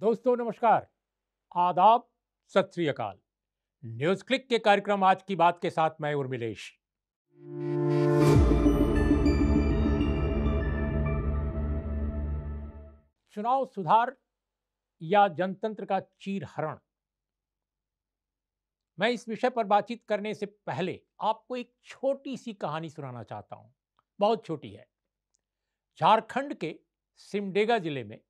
दोस्तों, नमस्कार। आदाब, सत श्री अकाल। न्यूज़ क्लिक के कार्यक्रम आज की बात के साथ मैं उर्मिलेश। चुनाव सुधार या जनतंत्र का चीरहरण? मैं इस विषय पर बातचीत करने से पहले आपको एक छोटी सी कहानी सुनाना चाहता हूँ। बहुत छोटी है। झारखंड के सिमडेगा ज़िले में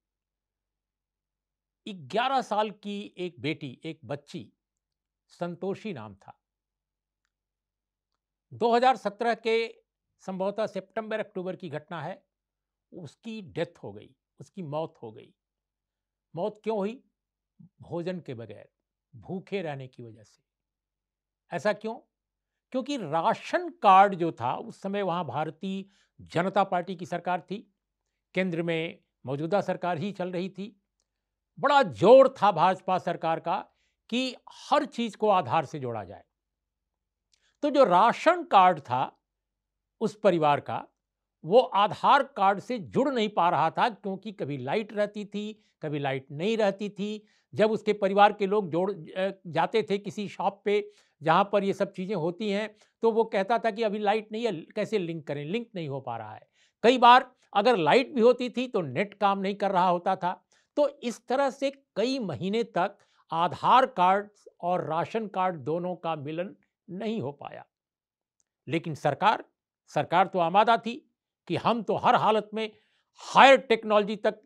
11 साल की एक बेटी, एक बच्ची, संतोषी नाम था। 2017 के संभवतः सितंबर, अक्टूबर की घटना है, उसकी डेथ हो गई, उसकी मौत हो गई। मौत क्यों हुई? भोजन के बगैर, भूखे रहने की वजह से। ऐसा क्यों? क्योंकि राशन कार्ड जो था, उस समय वहाँ भारतीय जनता पार्टी की सरकार थी, केंद्र में मौजूदा सरकार ही चल रही थी। बड़ा ज़ोर था भाजपा सरकार का कि हर चीज़ को आधार से जोड़ा जाए। तो जो राशन कार्ड था उस परिवार का, वो आधार कार्ड से जुड़ नहीं पा रहा था क्योंकि कभी लाइट रहती थी, कभी लाइट नहीं रहती थी। जब उसके परिवार के लोग जोड़ जाते थे किसी शॉप पे जहाँ पर ये सब चीज़ें होती हैं तो वो कहता था कि अभी लाइट नहीं है, कैसे लिंक करें? लिंक नहीं हो पा रहा है। कई बार अगर लाइट भी होती थी तो नेट काम नहीं कर रहा होता था। तो इस तरह से कई महीने तक आधार कार्ड और राशन कार्ड दोनों का मिलन नहीं हो पाया। लेकिन सरकार सरकार तो आमादा थी कि हम तो हर हालत में हायर टेक्नोलॉजी तक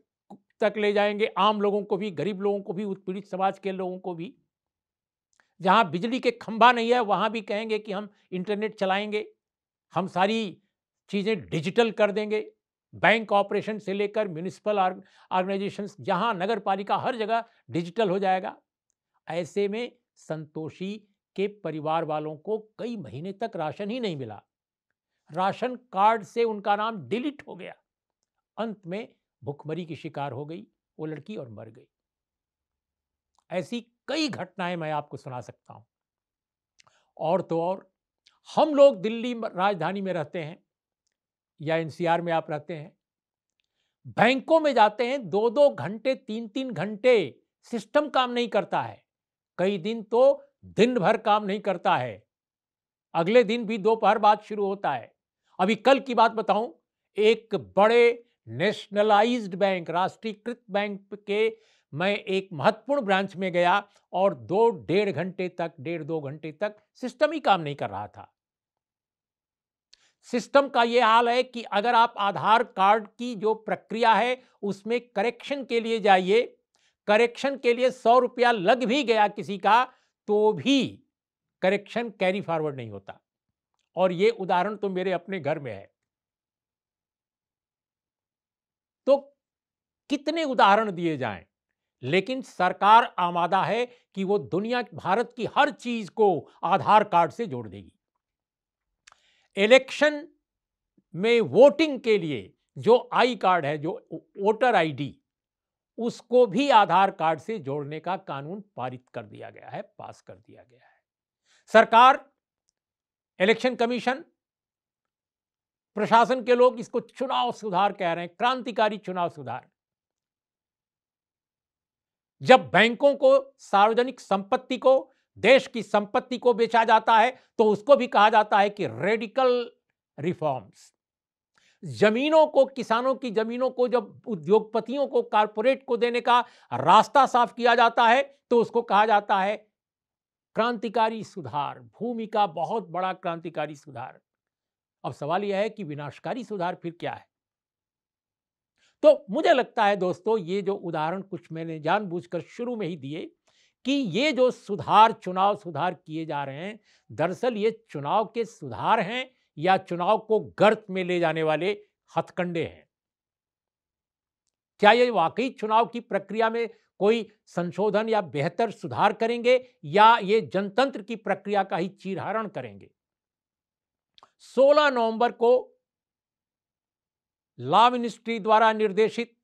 तक ले जाएँगे, आम लोगों को भी, गरीब लोगों को भी, उत्पीड़ित समाज के लोगों को भी। जहाँ बिजली के खंभा नहीं है, वहाँ भी कहेंगे कि हम इंटरनेट चलाएँगे, हम सारी चीज़ें डिजिटल कर देंगे बैंक ऑपरेशन से लेकर म्यूनिसिपल ऑर्गेनाइजेशंस, जहाँ नगर पालिका हर जगह डिजिटल हो जाएगा। ऐसे में संतोषी के परिवार वालों को कई महीने तक राशन ही नहीं मिला। राशन कार्ड से उनका नाम डिलीट हो गया। अंत में भुखमरी की शिकार हो गई, वो लड़की और मर गई। ऐसी कई घटनाएँ मैं आपको सुना सकता हूँ। और तो और, हम लोग दिल्ली राजधानी में रहते हैं। या एनसीआर में आप रहते हैं, बैंकों में जाते हैं दो दो घंटे तीन तीन घंटे सिस्टम काम नहीं करता है। कई दिन तो दिन भर काम नहीं करता है। अगले दिन भी दोपहर बाद शुरू होता है। अभी कल की बात बताऊँ, एक बड़े नेशनलाइज्ड बैंक, राष्ट्रीयकृत बैंक के मैं एक महत्वपूर्ण ब्रांच में गया और दो डेढ़ घंटे तक डेढ़ दो घंटे तक सिस्टम ही काम नहीं कर रहा था। सिस्टम का यह हाल है कि अगर आप आधार कार्ड की जो प्रक्रिया है, उसमें करेक्शन के लिए जाइए। करेक्शन के लिए सौ रुपया लग भी गया किसी का तो भी करेक्शन कैरी फॉरवर्ड नहीं होता। और ये उदाहरण तो मेरे अपने घर में है। तो कितने उदाहरण दिए जाएँ? लेकिन सरकार आमादा है कि वो दुनिया, भारत की हर चीज़ को आधार कार्ड से जोड़ देगी। इलेक्शन में वोटिंग के लिए जो आई कार्ड है, जो वोटर आईडी, उसको भी आधार कार्ड से जोड़ने का कानून पारित कर दिया गया है, पास कर दिया गया है। सरकार, इलेक्शन कमीशन, प्रशासन के लोग इसको चुनाव सुधार कह रहे हैं, क्रांतिकारी चुनाव सुधार। जब बैंकों को सार्वजनिक संपत्ति को देश की संपत्ति को बेचा जाता है तो उसको भी कहा जाता है कि रेडिकल रिफॉर्म्स जमीनों को, किसानों की जमीनों को, जब उद्योगपतियों को कारपोरेट को देने का रास्ता साफ़ किया जाता है तो उसको कहा जाता है क्रांतिकारी सुधार, भूमि का बहुत बड़ा क्रांतिकारी सुधार. अब सवाल यह है कि विनाशकारी सुधार फिर क्या है? तो मुझे लगता है दोस्तों, ये जो उदाहरण कुछ मैंने जानबूझकर शुरू में ही दिए कि ये जो सुधार, चुनाव सुधार किए जा रहे हैं, दरअसल ये चुनाव के सुधार हैं या चुनाव को गर्त में ले जाने वाले हथकंडे हैं? क्या ये वाकई चुनाव की प्रक्रिया में कोई संशोधन या बेहतर सुधार करेंगे या ये जनतंत्र की प्रक्रिया का ही चीरहरण करेंगे? 16 नवंबर को लॉ मिनिस्ट्री द्वारा निर्देशित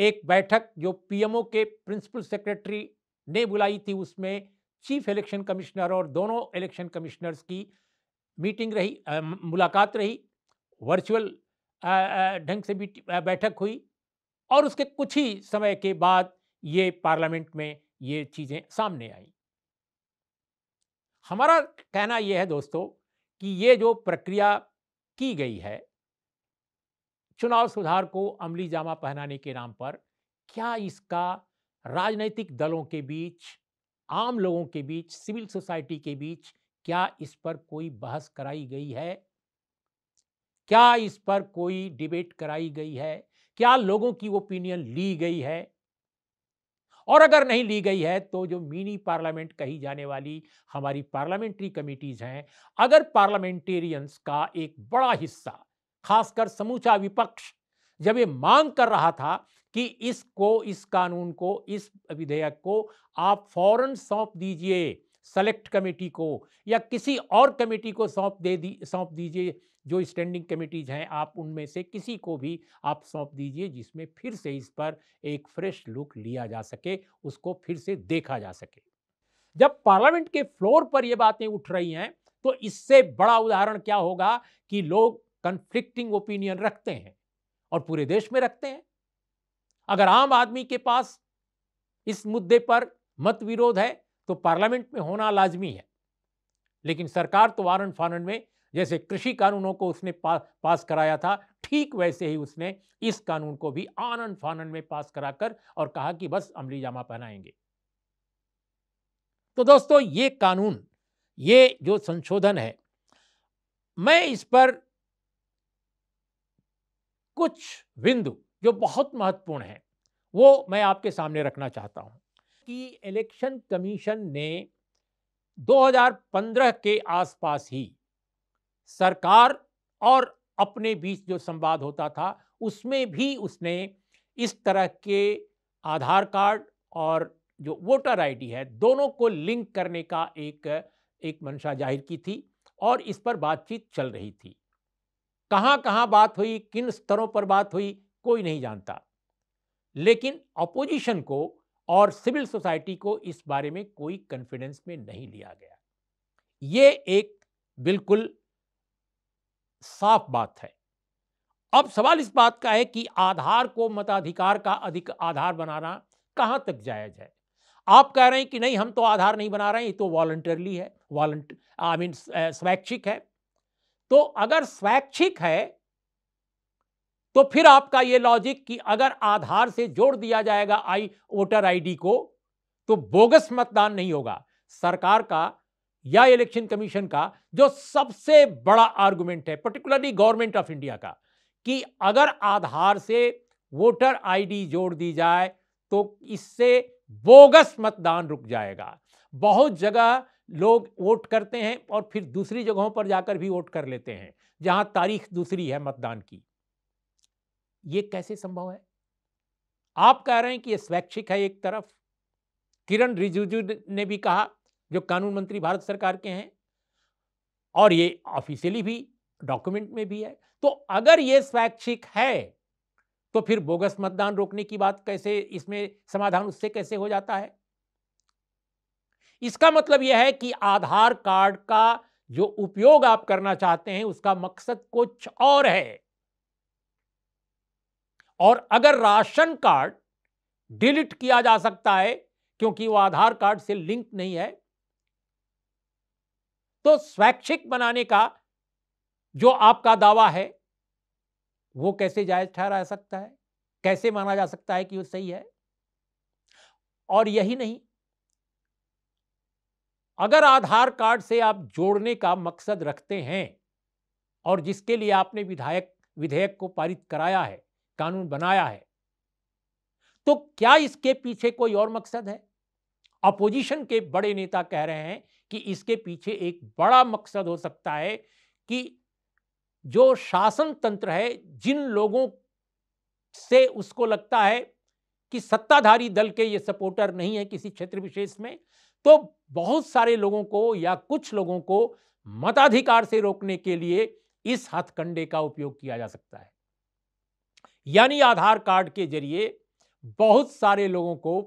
एक बैठक जो पीएमओ के प्रिंसिपल सेक्रेटरी ने बुलाई थी, उसमें चीफ इलेक्शन कमिश्नर और दोनों इलेक्शन कमिश्नर्स की मीटिंग रही मुलाकात रही, वर्चुअल ढंग से बैठक हुई और उसके कुछ ही समय के बाद ये पार्लियामेंट में ये चीज़ें सामने आई। हमारा कहना यह है दोस्तों कि ये जो प्रक्रिया की गई है चुनाव सुधार को अमली जामा पहनाने के नाम पर, क्या इसका राजनीतिक दलों के बीच, आम लोगों के बीच, सिविल सोसाइटी के बीच, क्या इस पर कोई बहस कराई गई है? क्या इस पर कोई डिबेट कराई गई है? क्या लोगों की ओपिनियन ली गई है? और अगर नहीं ली गई है तो जो मिनी पार्लियामेंट कही जाने वाली हमारी पार्लियामेंट्री कमिटीज हैं, अगर पार्लियामेंटेरियंस का एक बड़ा हिस्सा खासकर समूचा विपक्ष, जब ये मांग कर रहा था कि इसको, इस कानून को, इस विधेयक को आप फ़ौरन सौंप दीजिए सेलेक्ट कमेटी को, या किसी और कमेटी को सौंप दे दी, सौंप दीजिए, जो स्टैंडिंग कमेटीज हैं, आप उनमें से किसी को भी आप सौंप दीजिए, जिसमें फिर से इस पर एक फ्रेश लुक लिया जा सके, उसको फिर से देखा जा सके। जब पार्लियामेंट के फ्लोर पर ये बातें उठ रही हैं तो इससे बड़ा उदाहरण क्या होगा कि लोग कन्फ्लिक्टिंग ओपिनियन रखते हैं और पूरे देश में रखते हैं। अगर आम आदमी के पास इस मुद्दे पर मत विरोध है तो पार्लियामेंट में होना लाजमी है। लेकिन सरकार तो वारन फानन में जैसे कृषि कानूनों को उसने पा, पास कराया था ठीक वैसे ही उसने इस कानून को भी आनंद फानन में पास कराकर और कहा कि बस अमली जामा पहनाएँगे। तो दोस्तों ये कानून ये जो संशोधन है मैं इस पर कुछ बिंदु जो बहुत महत्वपूर्ण है, वो मैं आपके सामने रखना चाहता हूँ कि इलेक्शन कमीशन ने 2015 के आसपास ही सरकार और अपने बीच जो संवाद होता था, उसमें भी उसने इस तरह के आधार कार्ड और जो वोटर आईडी है, दोनों को लिंक करने का एक एक मंशा ज़ाहिर की थी और इस पर बातचीत चल रही थी। कहाँ कहाँ बात हुई, किन स्तरों पर बात हुई, कोई नहीं जानता। लेकिन अपोजिशन को और सिविल सोसाइटी को इस बारे में कोई कॉन्फिडेंस में नहीं लिया गया। ये एक बिल्कुल साफ़ बात है। अब सवाल इस बात का है कि आधार को मताधिकार का अधिक आधार बनाना कहाँ तक जायज़ है? आप कह रहे हैं कि नहीं, हम तो आधार नहीं बना रहे हैं, ये तो वॉलंटरली है वॉलंट आई मीन स्वैच्छिक है। तो अगर स्वैच्छिक है तो फिर आपका यह लॉजिक कि अगर आधार से जोड़ दिया जाएगा आई, वोटर आईडी को तो बोगस मतदान नहीं होगा। सरकार का या इलेक्शन कमीशन का जो सबसे बड़ा आर्गुमेंट है पर्टिकुलरली गवर्नमेंट ऑफ़ इंडिया का, कि अगर आधार से वोटर आईडी जोड़ दी जाए तो इससे बोगस मतदान रुक जाएगा। बहुत जगह लोग वोट करते हैं और फिर दूसरी जगहों पर जाकर भी वोट कर लेते हैं, जहाँ तारीख दूसरी है मतदान की। ये कैसे संभव है? आप कह रहे हैं कि ये स्वैच्छिक है एक तरफ़। किरण रिजिजू ने भी कहा, जो कानून मंत्री भारत सरकार के हैं, और ये ऑफिशियली भी, डॉक्यूमेंट में भी है। तो अगर ये स्वैच्छिक है तो फिर बोगस मतदान रोकने की बात कैसे, इसमें समाधान उससे कैसे हो जाता है? इसका मतलब यह है कि आधार कार्ड का जो उपयोग आप करना चाहते हैं, उसका मकसद कुछ और है। और अगर राशन कार्ड डिलीट किया जा सकता है, क्योंकि वो आधार कार्ड से लिंक नहीं है तो स्वैच्छिक बनाने का जो आपका दावा है, वो कैसे जायज़ ठहरा सकता है? कैसे माना जा सकता है कि वो सही है? और यही नहीं अगर आधार कार्ड से आप जोड़ने का मकसद रखते हैं और जिसके लिए आपने विधायक, विधेयक को पारित कराया है, कानून बनाया है तो क्या इसके पीछे कोई और मकसद है? अपोजिशन के बड़े नेता कह रहे हैं कि इसके पीछे एक बड़ा मकसद हो सकता है कि जो शासन तंत्र है, जिन लोगों से उसको लगता है कि सत्ताधारी दल के ये सपोर्टर नहीं है किसी क्षेत्र विशेष में तो बहुत सारे लोगों को या कुछ लोगों को मताधिकार से रोकने के लिए इस हथकंडे का उपयोग किया जा सकता है। यानी आधार कार्ड के ज़रिए बहुत सारे लोगों को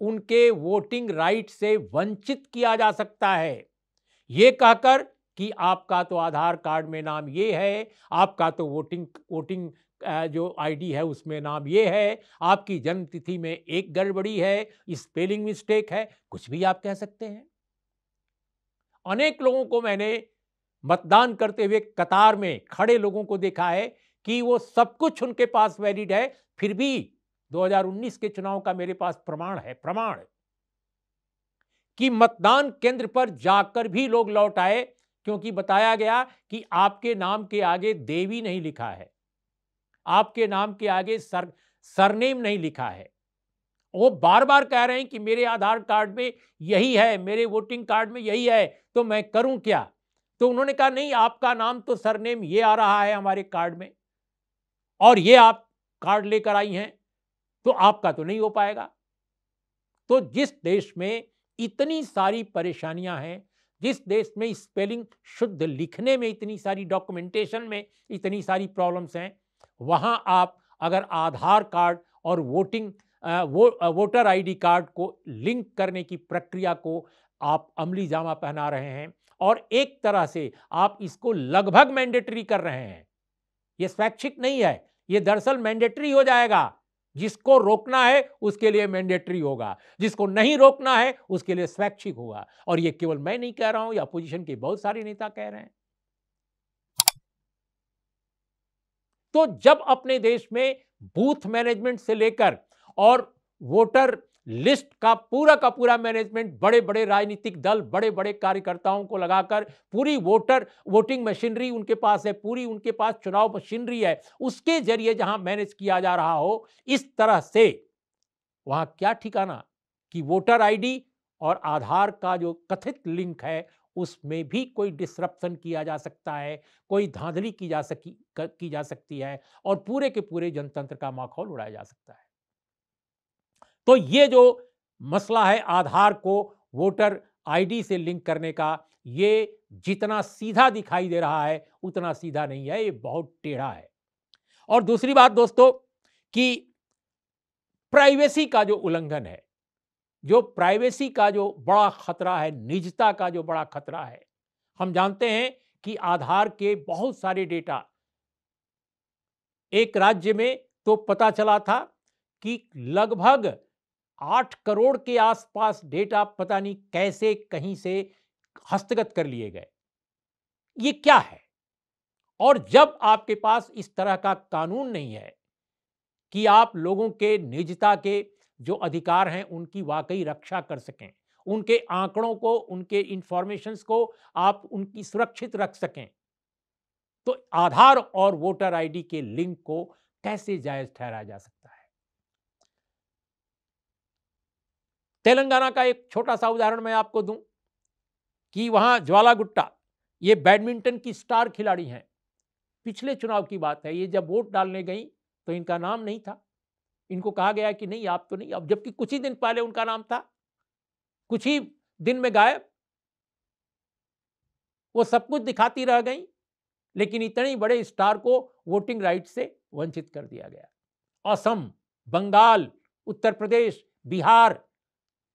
उनके वोटिंग राइट से वंचित किया जा सकता है। यह कहकर कि आपका तो आधार कार्ड में नाम ये है, आपका तो वोटिंग वोटिंग जो आईडी है उसमें नाम ये है, आपकी जन्म तिथि में एक गड़बड़ी है स्पेलिंग मिस्टेक है, कुछ भी आप कह सकते हैं। अनेक लोगों को मैंने मतदान करते हुए कतार में खड़े लोगों को देखा है कि वो सब कुछ उनके पास वैलिड है, फिर भी 2019 के चुनाव का मेरे पास प्रमाण है, प्रमाण। कि मतदान केंद्र पर जाकर भी लोग लौट आए क्योंकि बताया गया कि आपके नाम के आगे देवी नहीं लिखा है। आपके नाम के आगे सर, सरनेम नहीं लिखा है। वो बार बार कह रहे हैं कि मेरे आधार कार्ड में यही है, मेरे वोटिंग कार्ड में यही है तो मैं करूँ क्या? तो उन्होंने कहा, नहीं, आपका नाम तो सरनेम ये आ रहा है हमारे कार्ड में, और ये आप कार्ड लेकर आई हैं तो आपका तो नहीं हो पाएगा। तो जिस देश में इतनी सारी परेशानियाँ हैं जिस देश में स्पेलिंग शुद्ध लिखने में इतनी सारी डॉक्यूमेंटेशन में इतनी सारी प्रॉब्लम्स हैं वहाँ आप अगर आधार कार्ड और वोटिंग वो, वोटर आईडी कार्ड को लिंक करने की प्रक्रिया को आप अमली जामा पहना रहे हैं और एक तरह से आप इसको लगभग मैंडेटरी कर रहे हैं। यह स्वैच्छिक नहीं है ये दरअसल मैंडेटरी हो जाएगा। जिसको रोकना है, उसके लिए मैंडेटरी होगा। जिसको नहीं रोकना है, उसके लिए स्वैच्छिक होगा। और यह केवल मैं नहीं कह रहा हूँ, या अपोजिशन के बहुत सारे नेता कह रहे हैं। तो जब अपने देश में बूथ मैनेजमेंट से लेकर और वोटर लिस्ट का पूरा का पूरा मैनेजमेंट बड़े बड़े राजनीतिक दल बड़े बड़े कार्यकर्ताओं को लगाकर पूरी वोटर, वोटिंग मशीनरी उनके पास है, पूरी उनके पास चुनाव मशीनरी है, उसके ज़रिए जहाँ मैनेज किया जा रहा हो, इस तरह से वहाँ क्या ठिकाना कि वोटर आईडी और आधार का जो कथित लिंक है, उसमें भी कोई डिसरप्शन किया जा सकता है, कोई धांधली की जा सकी की जा सकती है और पूरे के पूरे जनतंत्र का माहौल उड़ाया जा सकता है। तो ये जो मसला है आधार को वोटर आईडी से लिंक करने का, ये जितना सीधा दिखाई दे रहा है, उतना सीधा नहीं है, ये बहुत टेढ़ा है। और दूसरी बात दोस्तों कि प्राइवेसी का जो उल्लंघन है, जो प्राइवेसी का जो बड़ा खतरा है, निजता का जो बड़ा खतरा है, हम जानते हैं कि आधार के बहुत सारे डेटा, एक राज्य में तो पता चला था कि लगभग आठ करोड़ के आसपास डेटा पता नहीं कैसे कहीं से हस्तगत कर लिए गए। ये क्या है? और जब आपके पास इस तरह का कानून नहीं है कि आप लोगों के निजता के जो अधिकार हैं, उनकी वाकई रक्षा कर सकें, उनके आंकड़ों को, उनके इंफॉर्मेशंस को आप उनकी सुरक्षित रख सकें तो आधार और वोटर आईडी के लिंक को कैसे जायज़ ठहराया जा सकता है? तेलंगाना का एक छोटा सा उदाहरण मैं आपको दूँ कि वहाँ ज्वाला गुट्टा ये बैडमिंटन की स्टार खिलाड़ी हैं। पिछले चुनाव की बात है, ये जब वोट डालने गई तो इनका नाम नहीं था। इनको कहा गया कि नहीं, आप तो नहीं, अब जबकि कुछ ही दिन पहले उनका नाम था। कुछ ही दिन में गायब। वो सब कुछ दिखाती रह गई, लेकिन इतने बड़े स्टार को वोटिंग राइट से वंचित कर दिया गया। असम, बंगाल, उत्तर प्रदेश, बिहार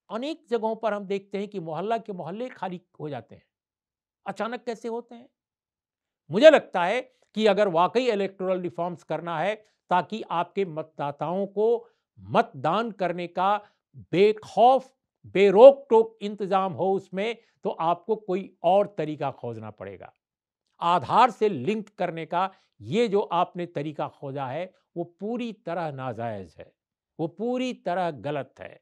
अनेक जगहों पर हम देखते हैं कि मोहल्ला के मोहल्ले खाली हो जाते हैं। अचानक कैसे होते हैं? मुझे लगता है कि अगर वाकई इलेक्टोरल रिफॉर्म्स करना है, ताकि आपके मतदाताओं को मतदान करने का बेखौफ, बेरोक टोक इंतज़ाम हो उसमें तो आपको कोई और तरीका खोजना पड़ेगा। आधार से लिंक करने का ये जो आपने तरीका खोजा है, वो पूरी तरह नाजायज है। वो पूरी तरह गलत है।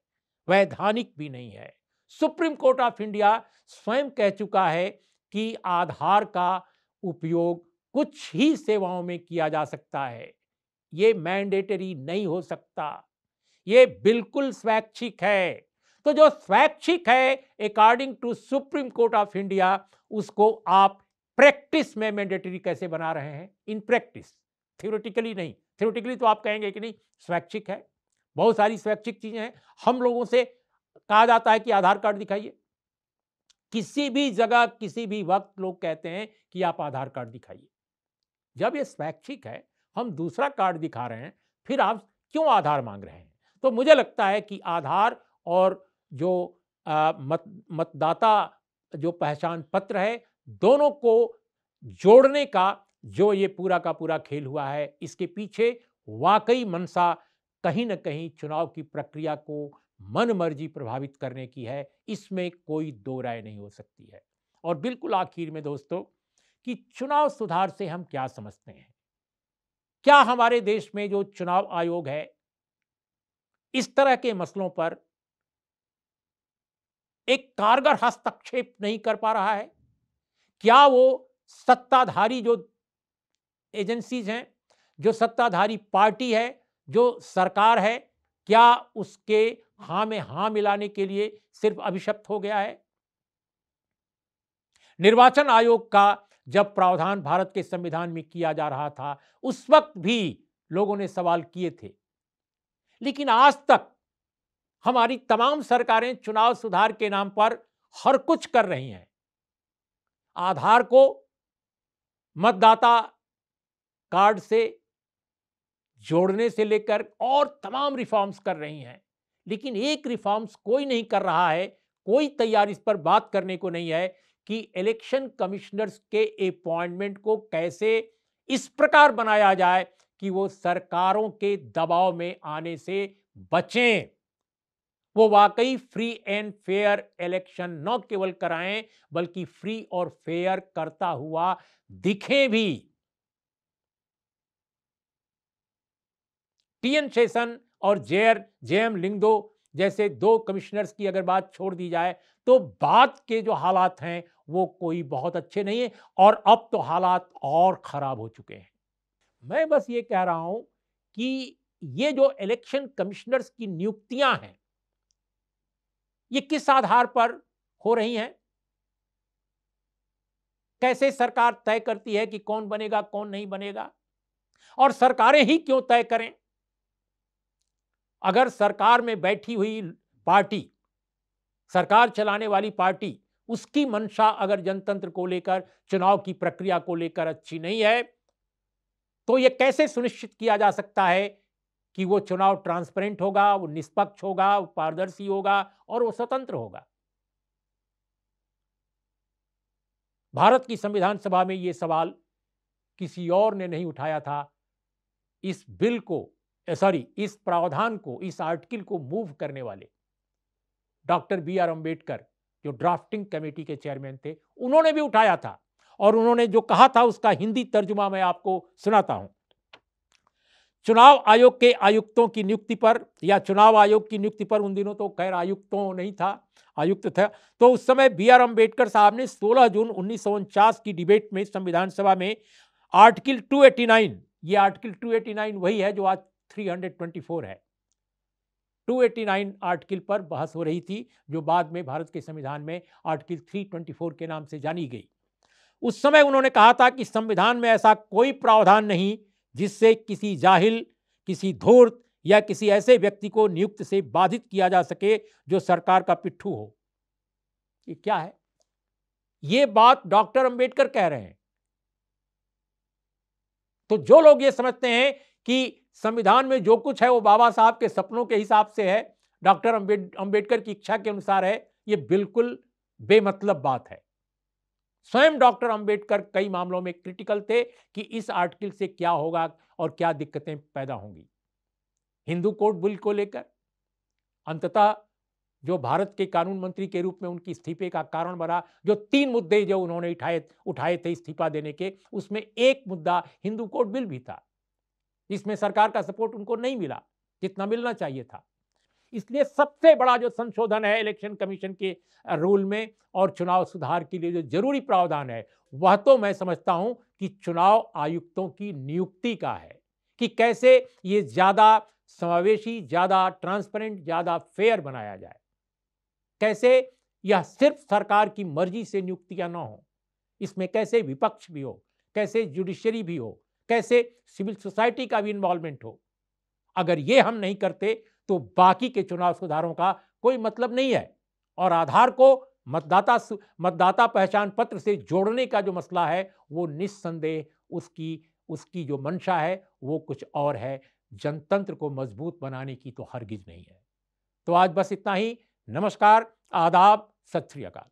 वैधानिक भी नहीं है। सुप्रीम कोर्ट ऑफ़ इंडिया स्वयं कह चुका है कि आधार का उपयोग कुछ ही सेवाओं में किया जा सकता है। ये मैंडेटरी नहीं हो सकता। ये बिल्कुल स्वैच्छिक है। तो जो स्वैच्छिक है according to Supreme Court of India, उसको आप प्रैक्टिस में मैंडेटरी कैसे बना रहे हैं? इन प्रैक्टिस थियोरेटिकली नहीं। थियोरेटिकली तो आप कहेंगे कि नहीं, स्वैच्छिक है। बहुत सारी स्वैच्छिक चीज़ें हैं। हम लोगों से कहा जाता है कि आधार कार्ड दिखाइए। किसी भी जगह, किसी भी वक्त लोग कहते हैं कि आप आधार कार्ड दिखाइए। जब ये स्वैच्छिक है, हम दूसरा कार्ड दिखा रहे हैं, फिर आप क्यों आधार मांग रहे हैं? तो मुझे लगता है कि आधार और जो मत, मतदाता जो पहचान पत्र है, दोनों को जोड़ने का जो ये पूरा का पूरा खेल हुआ है, इसके पीछे वाकई मनसा कहीं ना कहीं चुनाव की प्रक्रिया को मन मर्ज़ी प्रभावित करने की है, इसमें कोई दो राय नहीं हो सकती है। और बिल्कुल आखिर में दोस्तों, कि चुनाव सुधार से हम क्या समझते हैं? क्या हमारे देश में जो चुनाव आयोग है, इस तरह के मसलों पर एक कारगर हस्तक्षेप नहीं कर पा रहा है? क्या वो सत्ताधारी जो एजेंसीज हैं, जो सत्ताधारी पार्टी है जो सरकार है, क्या उसके हाँ में हाँ मिलाने के लिए सिर्फ़ अभिशप्त हो गया है? निर्वाचन आयोग का जब प्रावधान भारत के संविधान में किया जा रहा था, उस वक्त भी लोगों ने सवाल किए थे। लेकिन आज तक हमारी तमाम सरकारें चुनाव सुधार के नाम पर हर कुछ कर रही हैं। आधार को मतदाता कार्ड से जोड़ने से लेकर और तमाम रिफॉर्म्स कर रही हैं। लेकिन एक रिफॉर्म्स कोई नहीं कर रहा है, कोई तैयार इस पर बात करने को नहीं है कि इलेक्शन कमिश्नर्स के अपॉइंटमेंट को कैसे इस प्रकार बनाया जाए कि वो सरकारों के दबाव में आने से बचें। वो वाकई फ्री एंड फेयर इलेक्शन न केवल कराएँ, बल्कि फ्री और फेयर करता हुआ दिखे भी। टीएन शेषन और जेयर जेएम लिंगदो जैसे दो कमिश्नर्स की अगर बात छोड़ दी जाए तो बात के जो हालात हैं, वो कोई बहुत अच्छे नहीं है और अब तो हालात और खराब हो चुके हैं। मैं बस ये कह रहा हूँ कि ये जो इलेक्शन कमिश्नर्स की नियुक्तियाँ हैं, ये किस आधार पर हो रही हैं? कैसे सरकार तय करती है कि कौन बनेगा, कौन नहीं बनेगा? और सरकारें ही क्यों तय करें? अगर सरकार में बैठी हुई पार्टी, सरकार चलाने वाली पार्टी, उसकी मंशा अगर जनतंत्र को लेकर, चुनाव की प्रक्रिया को लेकर अच्छी नहीं है तो यह कैसे सुनिश्चित किया जा सकता है कि वो चुनाव ट्रांसपेरेंट होगा, वो निष्पक्ष होगा, वो पारदर्शी होगा और वो स्वतंत्र होगा? भारत की संविधान सभा में ये सवाल किसी और ने नहीं उठाया था। इस बिल को सॉरी इस प्रावधान को, इस आर्टिकल को मूव करने वाले डॉक्टर बी आर अंबेडकर, जो ड्राफ्टिंग कमेटी के चेयरमैन थे, उन्होंने भी उठाया था और उन्होंने जो कहा था उसका हिंदी तर्जुमा मैं आपको सुनाता हूँ। चुनाव आयोग के आयुक्तों की नियुक्ति पर या चुनाव आयोग की नियुक्ति पर उन दिनों तो खैर आयुक्तों नहीं था, आयुक्त था तो उस समय बी आर अंबेडकर साहब ने 16 जून उन्नीस सौ उनचास की डिबेट में संविधान सभा में आर्टिकल 289 ये आर्टिकल 289 वही है जो आज 324 है। 289 आर्टिकल पर बहस हो रही थी, जो बाद में भारत के संविधान में आर्टिकल 324 के नाम से जानी गई। उस समय उन्होंने कहा था कि संविधान में ऐसा कोई प्रावधान नहीं जिससे किसी जाहिल, किसी धूर्त या किसी ऐसे व्यक्ति को नियुक्त से बाधित किया जा सके जो सरकार का पिट्ठू हो। ये क्या है? ये बात डॉक्टर अंबेडकर कह रहे हैं। तो जो लोग ये समझते हैं कि संविधान में जो कुछ है वो बाबा साहब के सपनों के हिसाब से है, डॉक्टर अंबेडकर की इच्छा के अनुसार है, ये बिल्कुल बेमतलब बात है। स्वयं डॉक्टर अंबेडकर कई मामलों में क्रिटिकल थे कि इस आर्टिकल से क्या होगा और क्या दिक्कतें पैदा होंगी। हिंदू कोड बिल को लेकर, अंततः जो भारत के कानून मंत्री के रूप में उनकी इस्तीफे का कारण बना, जो तीन मुद्दे जो उन्होंने उठाए उठाए थे इस्तीफा देने के, उसमें एक मुद्दा हिंदू कोड बिल भी था। जिसमें सरकार का सपोर्ट उनको नहीं मिला, जितना मिलना चाहिए था। इसलिए सबसे बड़ा जो संशोधन है इलेक्शन कमीशन के रूल में और चुनाव सुधार के लिए जो ज़रूरी प्रावधान है, वह तो मैं समझता हूँ कि चुनाव आयुक्तों की नियुक्ति का है, कि कैसे ये ज़्यादा समावेशी, ज़्यादा ट्रांसपेरेंट, ज़्यादा फेयर बनाया जाए। कैसे यह सिर्फ़ सरकार की मर्ज़ी से नियुक्तियाँ ना हो, इसमें कैसे विपक्ष भी हो, कैसे जुडिशरी भी हो कैसे सिविल सोसाइटी का भी इन्वॉल्वमेंट हो। अगर ये हम नहीं करते तो बाकी के चुनाव सुधारों का कोई मतलब नहीं है। और आधार को मतदाता मतदाता पहचान पत्र से जोड़ने का जो मसला है, वो निस्संदेह उसकी उसकी जो मंशा है, वो कुछ और है। जनतंत्र को मज़बूत बनाने की तो हरगिज नहीं है। तो आज बस इतना ही। नमस्कार, आदाब, सत श्री अकाल।